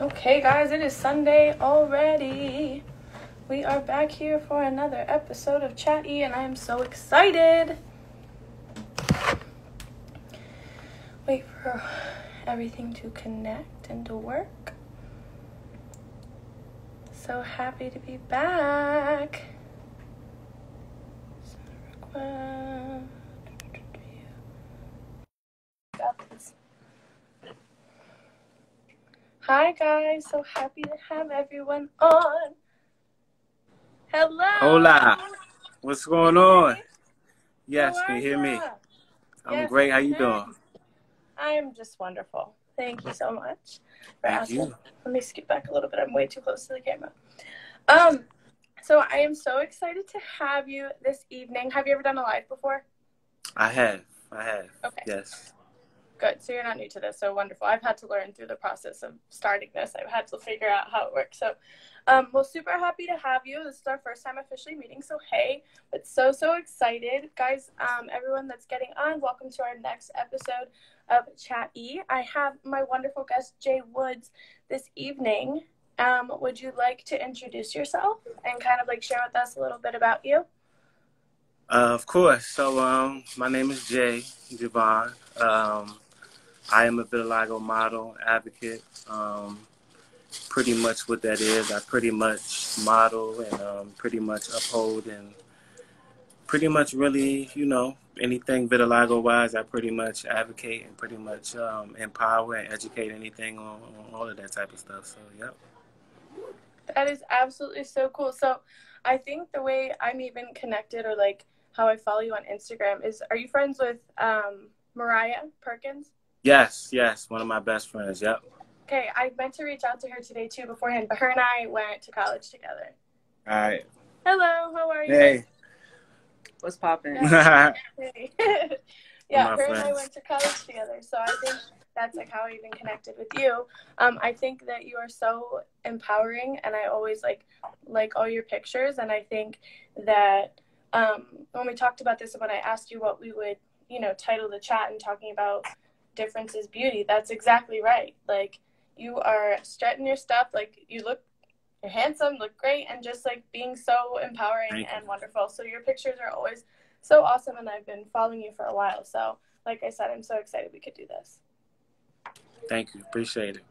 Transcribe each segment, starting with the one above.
Okay, guys, it is Sunday already. We are back here for another episode of Chat-E, and I am so excited. Wait for everything to connect and to work. So happy to be back. Request. Got this. Hi guys, so happy to have everyone on. Hello. Hola. What's going on? Yes, can you hear me? I'm Yes, great. How you doing? I am just wonderful. Thank you so much Thank asking. you. Let me skip back a little bit. I'm way too close to the camera. Um, so I am so excited to have you this evening. Have you ever done a live before? I have. I have. Okay. Yes. Good. So you're not new to this. So wonderful. I've had to learn through the process of starting this. I've had to figure out how it works. So, um, well, super happy to have you. This is our first time officially meeting. So, hey, but so, so excited. Guys, um, everyone that's getting on, welcome to our next episode of Chat E. I have my wonderful guest, Jay Woods, this evening. Um, would you like to introduce yourself and kind of like share with us a little bit about you? Uh, of course. So, um, my name is Jay Jovan. Um, I am a vitiligo model advocate. Um, pretty much what that is. I pretty much model and um, pretty much uphold and pretty much really, you know, anything vitiligo wise, I pretty much advocate and pretty much um, empower and educate anything on, on all of that type of stuff. So, yep. That is absolutely so cool. So, I think the way I'm even connected, or like how I follow you on Instagram, is are you friends with um, Mariah Perkins? Yes, yes, one of my best friends. Yep. Okay, I meant to reach out to her today too beforehand, but her and I went to college together. All right. Hello, how are you? Hey. What's popping? yeah, Hey. yeah, My her and I went to college together, so I think that's like how I even connected with you. Um, I think that you are so empowering, and I always like like all your pictures, and I think that um, when we talked about this, when I asked you what we would, you know, title the chat and talking about difference is beauty, that's exactly right. Like you are strutting your stuff, like you look. You're handsome, look great, and just like being so empowering Thank you. and wonderful. So your pictures are always so awesome and I've been following you for a while. So, like I said, I'm so excited we could do this. Thank you. Appreciate it.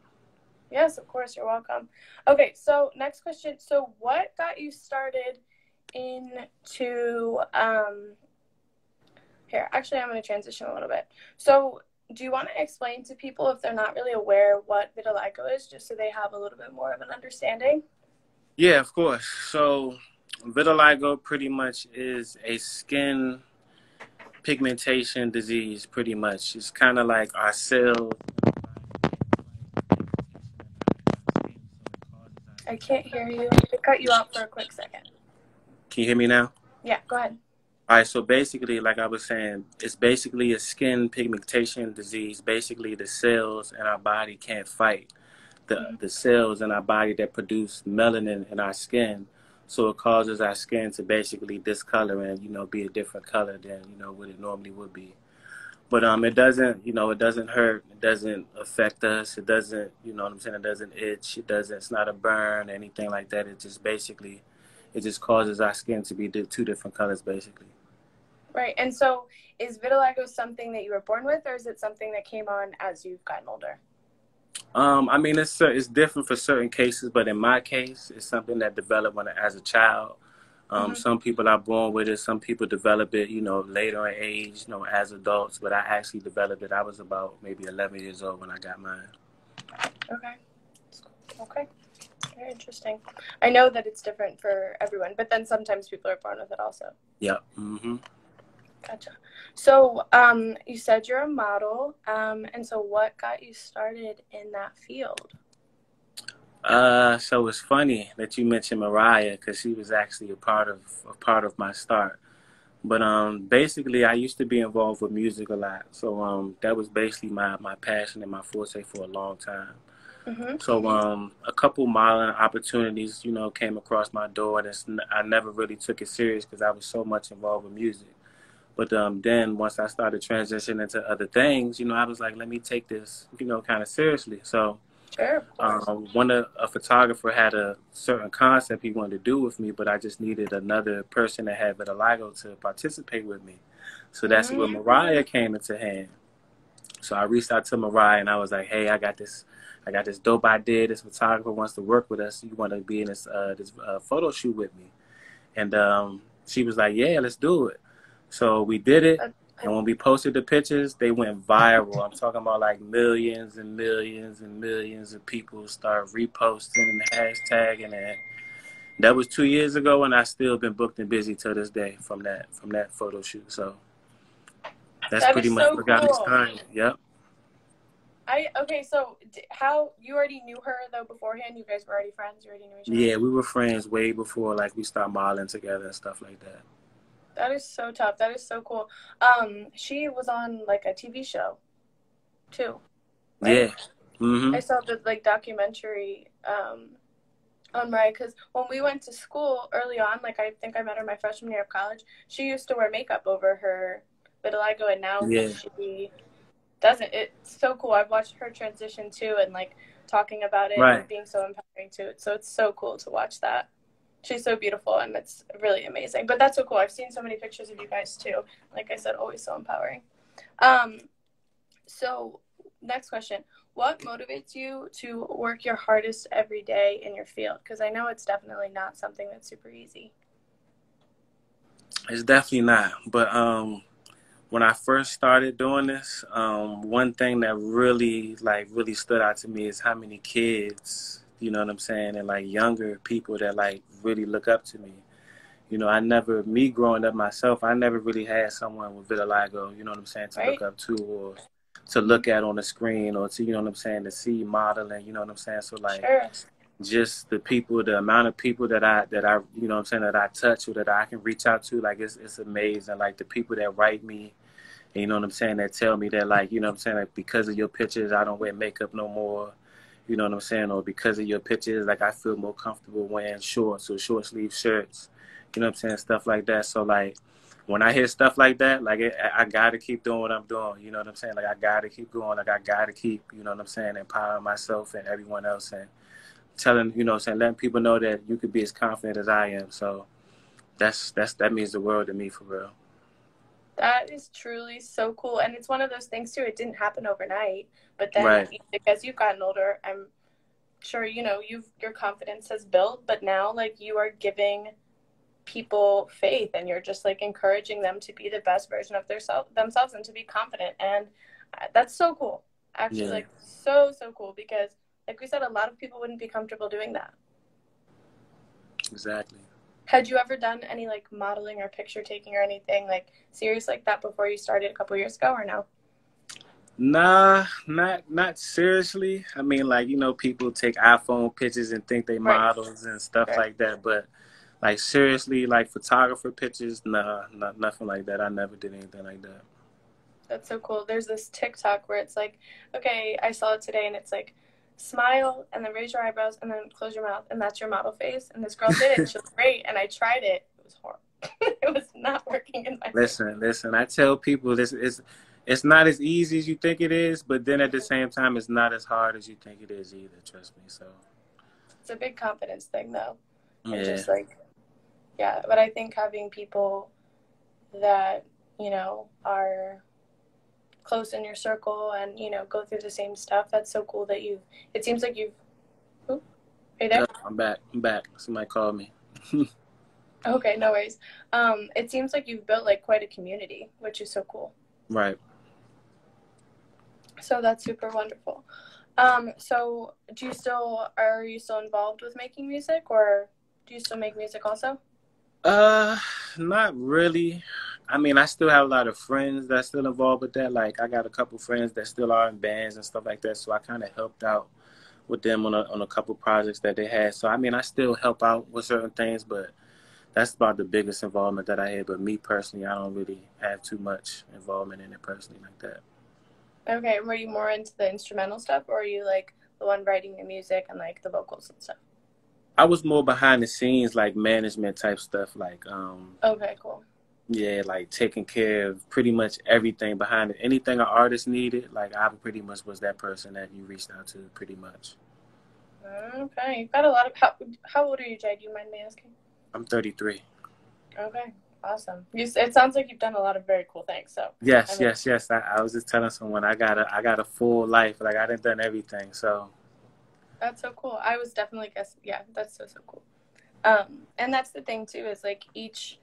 Yes, of course, you're welcome. Okay, so next question. So, what got you started into um here, actually I'm going to transition a little bit. So, do you want to explain to people if they're not really aware what vitiligo is just so they have a little bit more of an understanding? Yeah, of course. So, vitiligo pretty much is a skin pigmentation disease. Pretty much, it's kind of like our cells. I can't hear you. I cut you out for a quick second. Can you hear me now? Yeah, go ahead. All right, so basically, like I was saying, it's basically a skin pigmentation disease. Basically, the cells in our body can't fight the, the cells in our body that produce melanin in our skin. So it causes our skin to basically discolor and, you know, be a different color than, you know, what it normally would be. But um, it doesn't, you know, it doesn't hurt. It doesn't affect us. It doesn't, you know what I'm saying? It doesn't itch. It doesn't, it's not a burn, anything like that. It just basically, it just causes our skin to be two different colors, basically. Right. And so is vitiligo something that you were born with or is it something that came on as you've gotten older? Um, I mean, it's it's different for certain cases, but in my case, it's something that developed when as a child. Um, Mhm. Some people are born with it. Some people develop it, you know, later in age, you know, as adults. But I actually developed it. I was about maybe 11 years old when I got mine. Okay. Okay. Very interesting. I know that it's different for everyone, but then sometimes people are born with it also. Yep. hmm Gotcha. So, um, you said you're a model, um, and so what got you started in that field? Uh, so it's funny that you mentioned Mariah because she was actually a part of a part of my start. But um, basically, I used to be involved with music a lot, so um, that was basically my my passion and my forte for a long time. Mm-hmm. So um, a couple modeling opportunities, you know, came across my door, and it's, I never really took it serious because I was so much involved with music. But um, then once I started transitioning into other things, you know, I was like, let me take this, you know, kind of seriously. So Sure. Um, one of, a photographer had a certain concept he wanted to do with me, but I just needed another person that had vitiligo to participate with me. So that's mm-hmm. where Mariah came into hand. So I reached out to Mariah and I was like, "Hey, I got this, I got this dope idea. This photographer wants to work with us. You want to be in this uh, this uh, photo shoot with me?" And um, she was like, "Yeah, let's do it." So we did it. And when we posted the pictures, they went viral. I'm talking about like millions and millions and millions of people start reposting and hashtagging it. That was two years ago, and I still been booked and busy to this day from that from that photo shoot. So that's that pretty much so what got cool. me started. Yep. I okay. So how you already knew her though beforehand? You guys were already friends. You already knew each other. Yeah, we were friends way before like we started modeling together and stuff like that. That is so tough. That is so cool. Um, she was on like a TV show, too. Right? Yeah. Mm-hmm. I saw the like documentary um, on Mariah because when we went to school early on, like I think I met her my freshman year of college. She used to wear makeup over her vitiligo, and now yeah. she doesn't. It's so cool. I've watched her transition too, and like talking about it right. and being so empowering to it. So it's so cool to watch that she's so beautiful and it's really amazing. But that's so cool. I've seen so many pictures of you guys too. Like I said, always so empowering. Um, so next question. What motivates you to work your hardest every day in your field? Because I know it's definitely not something that's super easy. It's definitely not. But um, when I first started doing this, um, one thing that really like really stood out to me is how many kids you know what I'm saying, and like younger people that like really look up to me. You know, I never, me growing up myself, I never really had someone with vitiligo, you know what I'm saying, to right. look up to or to look at on the screen or to, you know what I'm saying, to see modeling, you know what I'm saying? So like sure. just the people, the amount of people that I, that I, you know what I'm saying, that I touch or that I can reach out to, like it's, it's amazing. Like the people that write me, you know what I'm saying, that tell me that like, you know what I'm saying, like because of your pictures, I don't wear makeup no more you know what I'm saying, or because of your pictures, like I feel more comfortable wearing shorts or short sleeve shirts, you know what I'm saying, stuff like that. So like when I hear stuff like that, like it, I got to keep doing what I'm doing, you know what I'm saying? Like I got to keep going, like I got to keep, you know what I'm saying, empowering myself and everyone else and telling, you know, saying letting people know that you could be as confident as I am. So that's that's that means the world to me for real. That is truly so cool. And it's one of those things too, it didn't happen overnight. But then right. because you've gotten older, I'm sure, you know, you've your confidence has built, but now like you are giving people faith and you're just like encouraging them to be the best version of their self, themselves and to be confident. And uh, that's so cool. Actually, yeah. like so, so cool because like we said, a lot of people wouldn't be comfortable doing that. Exactly. Had you ever done any like modeling or picture taking or anything like serious like that before you started a couple years ago or no? Nah, not not seriously. I mean, like you know, people take iPhone pictures and think they Right. models and stuff Right. like that. But like seriously, like photographer pictures, nah, not nothing like that. I never did anything like that. That's so cool. There's this TikTok where it's like, okay, I saw it today and it's like, smile and then raise your eyebrows and then close your mouth and that's your model face. And this girl did it. She was great. And I tried it. It was horrible. it was not working in my face. Listen, listen. I tell people this is it's not as easy as you think it is, but then at the same time, it's not as hard as you think it is either. Trust me. So It's a big confidence thing though. And yeah, just like, yeah. But I think having people that, you know, are close in your circle and, you know, go through the same stuff, that's so cool that you've, it seems like you've, are you there? I'm back. I'm back. Somebody called me. Okay, no worries. Um, it seems like you've built like quite a community, which is so cool. Right. So that's super wonderful. Um, so do you still are you still involved with making music or do you still make music also? Uh, not really. I mean, I still have a lot of friends that's still involved with that. Like, I got a couple friends that still are in bands and stuff like that. So I kind of helped out with them on a on a couple projects that they had. So I mean, I still help out with certain things, but that's about the biggest involvement that I had. But me personally, I don't really have too much involvement in it personally like that. Okay, were you more into the instrumental stuff or are you like the one writing the music and like the vocals and stuff? I was more behind the scenes, like management type stuff, like um, Okay, cool. Yeah, like taking care of pretty much everything behind it. Anything an artist needed, like I pretty much was that person that you reached out to, pretty much. Okay, you've got a lot of. How, how old are you, Jay? Do you mind me asking? I'm 33. Okay, awesome. You, it sounds like you've done a lot of very cool things. So yes, I mean, yes, yes. I, I, was just telling someone I got a I got a full life. Like I didn't done everything. So that's so cool. I was definitely guess. Yeah, that's so so cool. Um, and that's the thing too is like each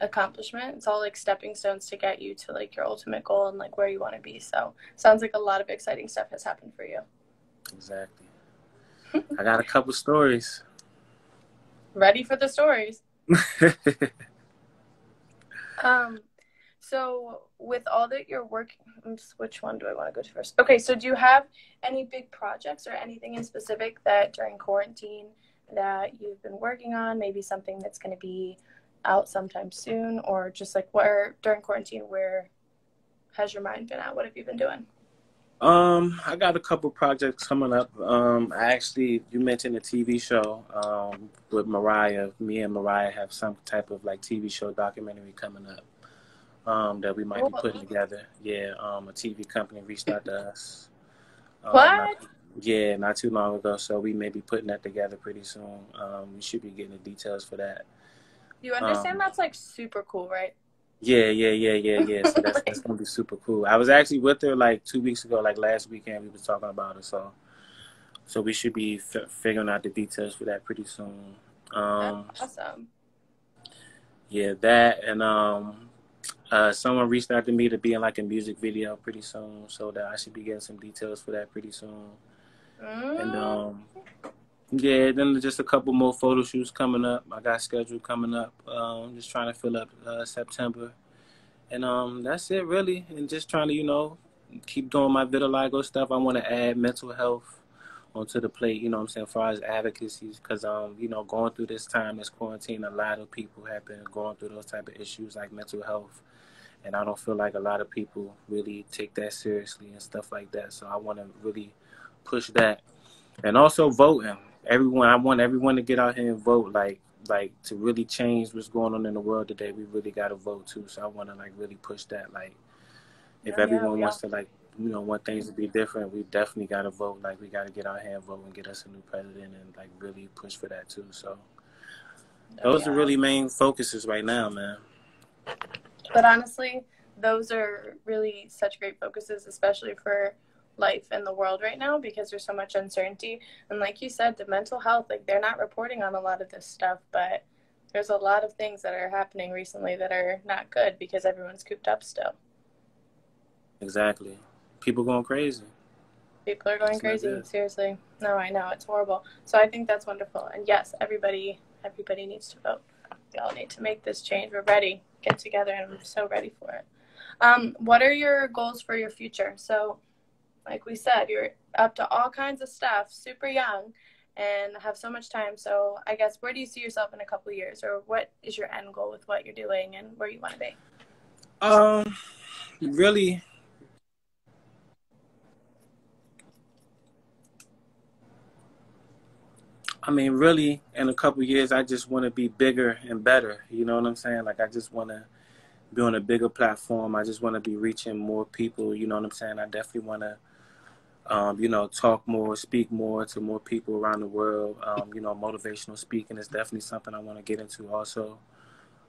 accomplishment. It's all like stepping stones to get you to like your ultimate goal and like where you want to be. So sounds like a lot of exciting stuff has happened for you. Exactly. I got a couple stories. Ready for the stories. Um so with all that you're working which one do i want to go to first? Okay so do you have any big projects or anything in specific that during quarantine that you've been working on? Maybe something that's going to be out sometime soon or just like where during quarantine where has your mind been at? What have you been doing? Um i got a couple projects coming up. Um i actually you mentioned a tv show um with mariah. Me and mariah have some type of like tv show documentary coming up um that we might oh. be putting together. Yeah um a tv company reached out to us. Um, what? Not, yeah not too long ago so we may be putting that together pretty soon. Um we should be getting the details for that you understand um, that's like super cool, right? Yeah, yeah, yeah, yeah, yeah. So that's that's gonna be super cool. I was actually with her like two weeks ago, like last weekend. We was talking about it, so so we should be f- figuring out the details for that pretty soon. Um, awesome. Yeah, that and um, uh, someone reached out to me to be in like a music video pretty soon, so that I should be getting some details for that pretty soon. Mm. And um, yeah, then just a couple more photo shoots coming up. I got scheduled coming up. Um, just trying to fill up uh, September, and um, that's it really. And just trying to you know keep doing my vitiligo stuff. I want to add mental health onto the plate. You know what I'm saying, as far as advocacy, because um, you know, going through this time, this quarantine, a lot of people have been going through those type of issues like mental health. And I don't feel like a lot of people really take that seriously and stuff like that. So I want to really push that, and also voting everyone I want everyone to get out here and vote like like to really change what's going on in the world today we really got to vote too. So I want to like really push that like if yeah, everyone yeah, wants to like you know want things to be different we definitely got to vote like we got to get out here and vote and get us a new president and like really push for that too. So those yeah. are really main focuses right now man. But honestly those are really such great focuses especially for life in the world right now because there's so much uncertainty. And like you said, the mental health, like they're not reporting on a lot of this stuff, but there's a lot of things that are happening recently that are not good because everyone's cooped up still. Exactly. People going crazy. People are going crazy. Seriously. No, I know. It's horrible. So I think that's wonderful. And yes, everybody everybody needs to vote. We all need to make this change. We're ready. Get together and I'm so ready for it. Um, what are your goals for your future? So like we said, you're up to all kinds of stuff, super young, and have so much time. So I guess where do you see yourself in a couple years, or what is your end goal with what you're doing and where you want to be? Um, really. I mean, really, in a couple years, I just want to be bigger and better. You know what I'm saying? Like, I just want to be on a bigger platform. I just want to be reaching more people. You know what I'm saying? I definitely want to um, you know, talk more, speak more to more people around the world. Um, you know, motivational speaking is definitely something I want to get into also.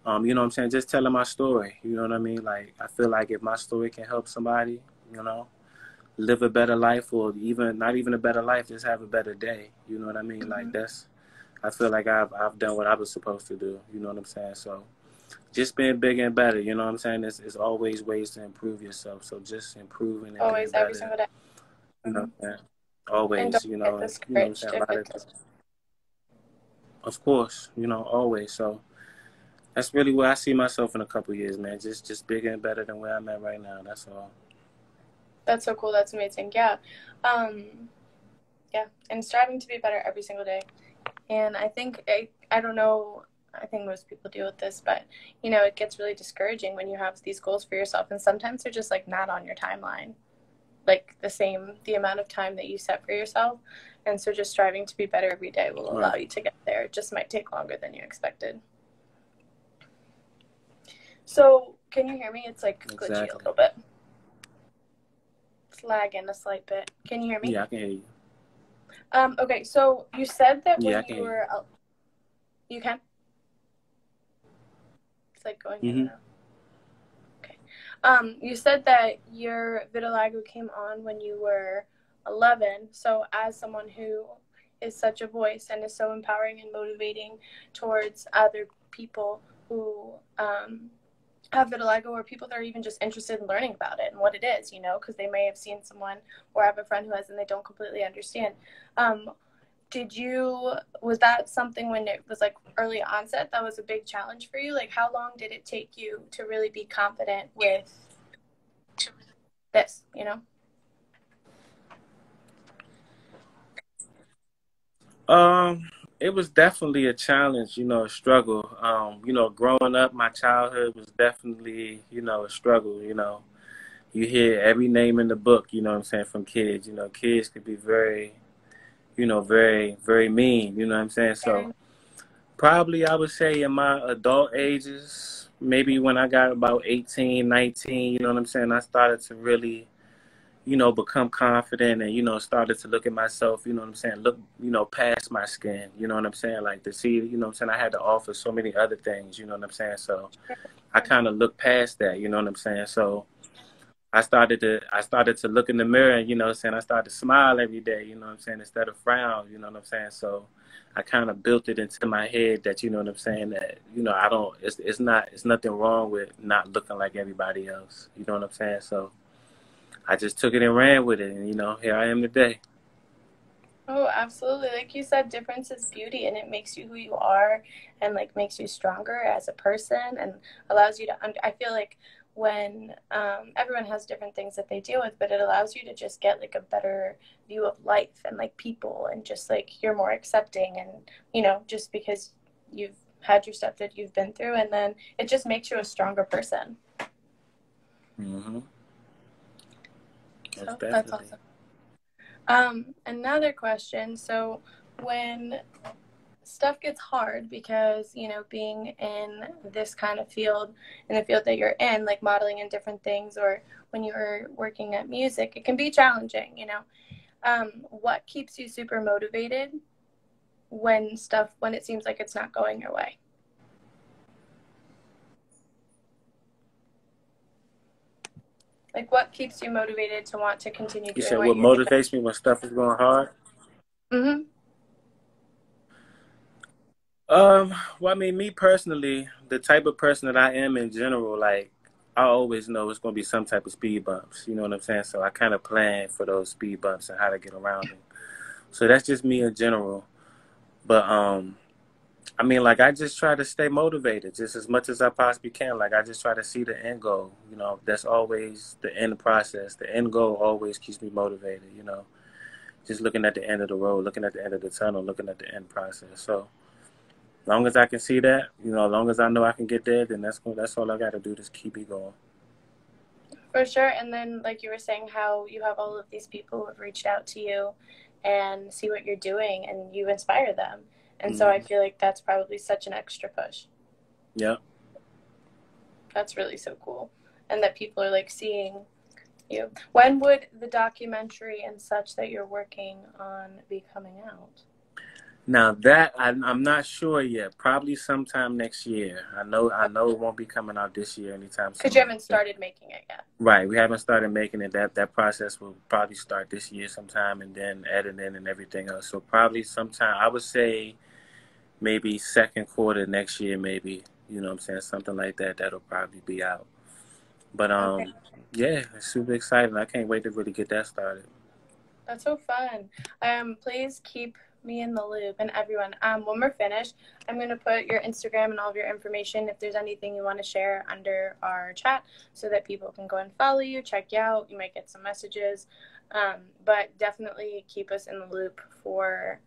Um, you know what I'm saying? Just telling my story. You know what I mean? Like, I feel like if my story can help somebody, you know, live a better life or even not even a better life, just have a better day. You know what I mean? Mm-hmm. Like, that's, I feel like I've, I've done what I was supposed to do. You know what I'm saying? So, just being bigger and better. You know what I'm saying? It's, it's always ways to improve yourself. So just improving. always, every single day. You know, yeah. always, you know, you know of, of course, you know, always. So that's really where I see myself in a couple years, man. Just just bigger and better than where I'm at right now. That's all. That's so cool. That's amazing. Yeah. Um, yeah. And striving to be better every single day. And I think, I, I don't know, I think most people deal with this, but you know, it gets really discouraging when you have these goals for yourself and sometimes they're just like not on your timeline like the same the amount of time that you set for yourself and so just striving to be better every day will allow you to get there it just might take longer than you expected So, can you hear me? It's like glitchy Exactly. a little bit. It's lagging a slight bit. Can you hear me? Yeah, I can hear you. Um, okay, so you said that when Yeah, you were, you can. It's like going in Mhm. and out. Um, you said that your vitiligo came on when you were 11. So, as someone who is such a voice and is so empowering and motivating towards other people who um, have vitiligo or people that are even just interested in learning about it and what it is, you know, because they may have seen someone or have a friend who has and they don't completely understand. Um, did you was that something when it was like early onset that was a big challenge for you? Like how long did it take you to really be confident with this, you know? Um, it was definitely a challenge, you know, a struggle. Um, you know, growing up, my childhood was definitely, you know, a struggle, you know. You hear every name in the book, you know what I'm saying, from kids. You know, kids could be very, you know, very, very mean, you know what I'm saying? So probably I would say in my adult ages, maybe when I got about 18, 19, you know what I'm saying, I started to really you know, become confident and, you know, started to look at myself, you know what I'm saying, look, you know, past my skin, you know what I'm saying, like to see, you know what I'm saying, I had to offer so many other things, you know what I'm saying, so I kind of looked past that, you know what I'm saying, so I started to, I started to look in the mirror you know saying, I started to smile every day, you know what I'm saying, instead of frown, you know what I'm saying, so I kind of built it into my head that, you know what I'm saying, that, you know, I don't, it's, it's not, it's nothing wrong with not looking like everybody else, you know what I'm saying, so I just took it and ran with it, and you know, here I am today. Oh, absolutely. Like you said, difference is beauty and it makes you who you are and like makes you stronger as a person and allows you to I feel like when um, everyone has different things that they deal with, but it allows you to just get like a better view of life and like people and just like you're more accepting and you know, just because you've had your stuff that you've been through and then it just makes you a stronger person. Mm-hmm. So that's awesome. Um, another question. So when stuff gets hard because, you know, being in this kind of field, in the field that you're in, like modeling and different things, or when you're working at music, it can be challenging, you know. Um, what keeps you super motivated when stuff, when it seems like it's not going your way? Like, what keeps you motivated to want to continue You said what motivates me when stuff is going hard? Mm-hmm. Um, well, I mean, me personally, the type of person that I am in general, like I always know it's gonna be some type of speed bumps. You know what I'm saying? So I kind of plan for those speed bumps and how to get around them. So that's just me in general. But um, I mean, like I just try to stay motivated just as much as I possibly can. Like I just try to see the end goal. You know, that's always the end process. The end goal always keeps me motivated. You know, just looking at the end of the road, looking at the end of the tunnel, looking at the end process. So long as I can see that, you know, as long as I know I can get there, then that's that's all I got to do. Just keep it going. For sure. And then, like you were saying, how you have all of these people who have reached out to you and see what you're doing and you inspire them. And so I mm-hmm. feel like that's probably such an extra push. Yeah. That's really so cool. And that people are like seeing you. When would the documentary and such that you're working on be coming out? Now that I, I'm not sure yet. Probably sometime next year. I know. I know it won't be coming out this year anytime soon. Because you haven't started making it yet. Right. We haven't started making it. That that process will probably start this year sometime, and then editing and everything else. So probably sometime. I would say maybe second quarter next year. Maybe you know what I'm saying something like that. That'll probably be out. But um, Okay. yeah, it's super exciting. I can't wait to really get that started. That's so fun. Um, please keep me in the loop and everyone. Um, when we're finished, I'm gonna put your Instagram and all of your information if there's anything you want to share under our chat, so that people can go and follow you, check you out. You might get some messages, um, but definitely keep us in the loop for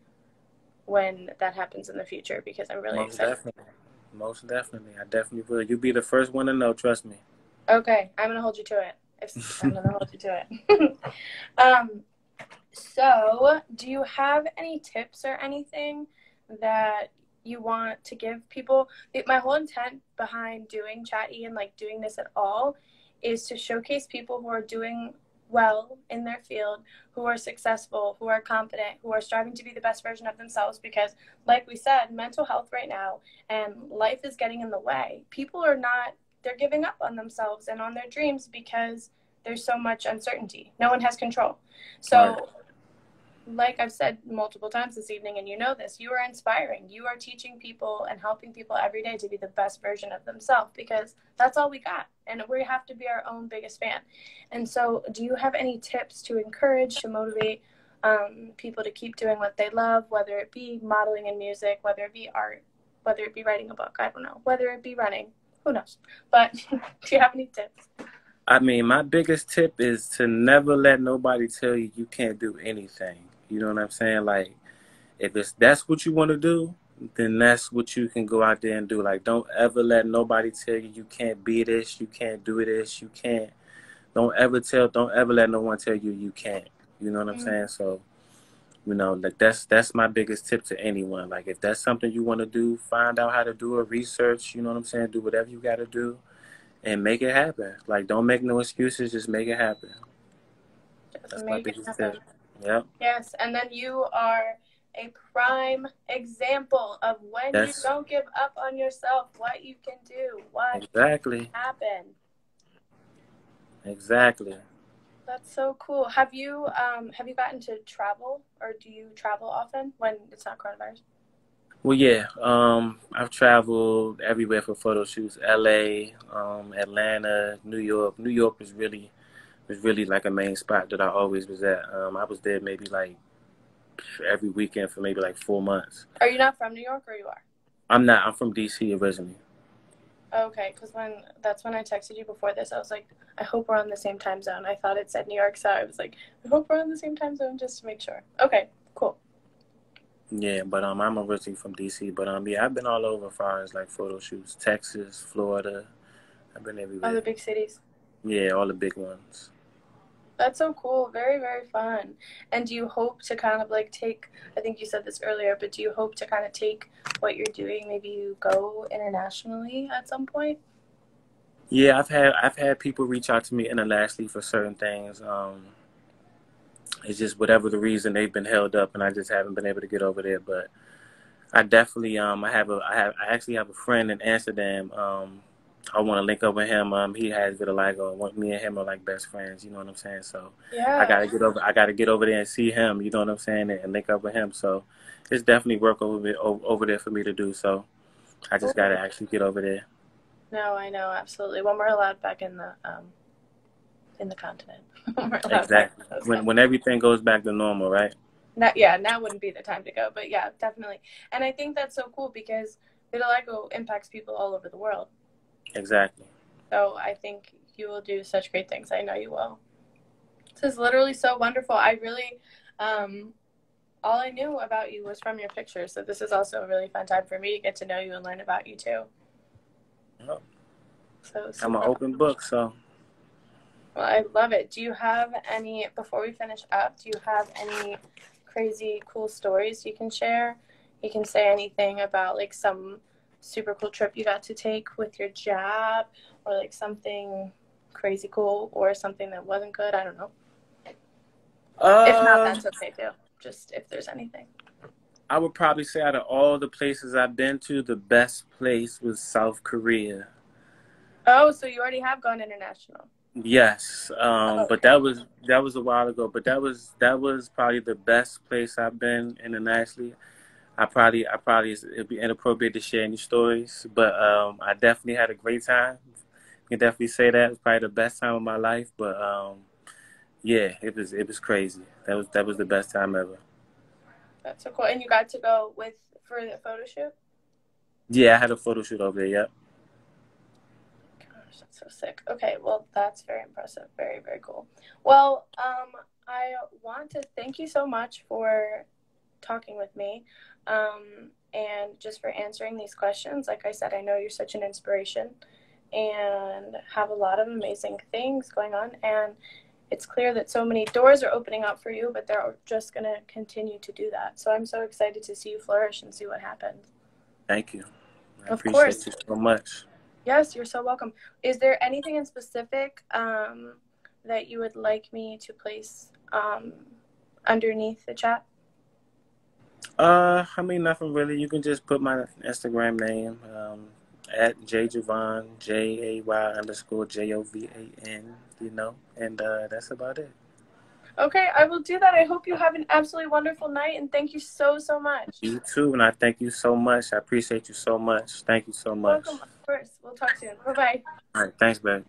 when that happens in the future because I'm really Most excited. definitely. Most definitely. I definitely will. You'll be the first one to know. Trust me. Okay, I'm gonna hold you to it. If, I'm gonna hold you to it. um, so, do you have any tips or anything that you want to give people my whole intent behind doing Chat-E and like doing this at all is to showcase people who are doing well in their field, who are successful, who are confident, who are striving to be the best version of themselves. Because, like we said, mental health right now and life is getting in the way. People are not, they're giving up on themselves and on their dreams because there's so much uncertainty. No one has control. So, like I've said multiple times this evening, and you know this, you are inspiring. You are teaching people and helping people every day to be the best version of themselves because that's all we got. And we have to be our own biggest fan. And so, do you have any tips to encourage, to motivate um, people to keep doing what they love, whether it be modeling and music, whether it be art, whether it be writing a book? I don't know. Whether it be running, who knows? But do you have any tips? I mean, my biggest tip is to never let nobody tell you you can't do anything. You know what I'm saying? Like, if it's that's what you want to do, then that's what you can go out there and do. Like, don't ever let nobody tell you you can't be this, you can't do this, you can't. Don't ever tell. Don't ever let no one tell you you can't. You know what I'm mm-hmm. saying? So, you know, like that's that's my biggest tip to anyone. Like, if that's something you want to do, find out how to do it, research. You know what I'm saying? Do whatever you got to do, and make it happen. Like, don't make no excuses. Just make it happen. Just that's my biggest tip. Yeah. Yes, and then you are a prime example of when you don't give up on yourself, what you can do, what exactly happen. Exactly. That's so cool. Have you um have you gotten to travel or do you travel often when it's not coronavirus? Well, yeah. Um, I've traveled everywhere for photo shoots. L.A., um, Atlanta, New York. New York is really was really like a main spot that I always was at. Um, I was there maybe like every weekend for maybe like four months. Are you not from New York or you are? I'm not. I'm from DC originally. Okay, because when that's when I texted you before this, I was like, I hope we're on the same time zone. I thought it said New York, so I was like, I hope we're on the same time zone just to make sure. Okay, cool. Yeah, but um, I'm originally from DC, but um, yeah, I've been all over as far as like photo shoots, Texas, Florida. I've been everywhere. All the big cities. Yeah, all the big ones. That's so cool. Very, very fun. And do you hope to kind of like take, I think you said this earlier, but do you hope to kind of take what you're doing, maybe you go internationally at some point? Yeah, I've had I've had people reach out to me internationally for certain things. Um, it's just whatever the reason they've been held up, and I just haven't been able to get over there. But I definitely um I have a I have I actually have a friend in Amsterdam um I want to link up with him. Um, he has vitiligo. Me and him are like best friends. You know what I'm saying? So yeah. I gotta get over. I gotta get over there and see him. You know what I'm saying? And, link up with him. So it's definitely work over over there for me to do. So I just gotta actually get over there. No, I know absolutely. When we're allowed back in the um, in the continent. exactly. When when everything goes back to normal, right? Not, yeah, now wouldn't be the time to go. But yeah, definitely. And I think that's so cool because vitiligo impacts people all over the world. Exactly. So I think you will do such great things. I know you will. This is literally so wonderful. I really, um, all I knew about you was from your pictures. So this is also a really fun time for me to get to know you and learn about you too. Oh. So I'm an open book, so. Well, I love it. Do you have any, before we finish up, do you have any crazy cool stories you can share? You can say anything about like some super cool trip you got to take with your job or like something crazy cool or something that wasn't good? I don't know. Uh, if not, that's um, okay too. Just if there's anything. I would probably say out of all the places I've been to, the best place was South Korea. Oh, so you already have gone international. Yes, um, but that was that was a while ago. But that was that was probably the best place I've been internationally. I probably, I probably, it'd be inappropriate to share any stories, but um, I definitely had a great time. I can definitely say that it was probably the best time of my life. But um, yeah, it was, it was crazy. That was, that was the best time ever. That's so cool. And you got to go with for the photo shoot. Yeah, I had a photo shoot over there. Yep. Gosh, that's so sick. Okay, well, that's very impressive. Very, very cool. Well, um, I want to thank you so much for talking with me um, and just for answering these questions. Like I said, I know you're such an inspiration and have a lot of amazing things going on. And it's clear that so many doors are opening up for you, but they're just going to continue to do that. So I'm so excited to see you flourish and see what happens. Thank you. I Of appreciate course. you so much. Yes, you're so welcome. Is there anything in specific um, that you would like me to place um, underneath the chat? Uh, I mean nothing really. You can just put my Instagram name um, at Jovan j a y underscore j o v a n. You know, and uh, that's about it. Okay, I will do that. I hope you have an absolutely wonderful night and thank you so, so much. You too, and I thank you so much. I appreciate you so much. Thank you so much. Welcome, of course. We'll talk soon. Bye bye. All right, thanks, babe.